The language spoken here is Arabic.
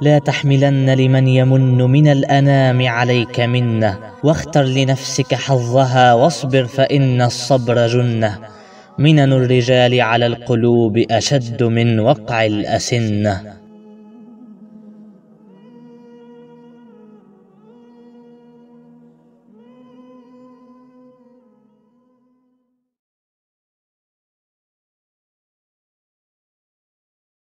لا تحملن لمن يمن من الأنام عليك منه واختر لنفسك حظها واصبر فإن الصبر جنة. منن الرجال على القلوب أشد من وقع الأسنة.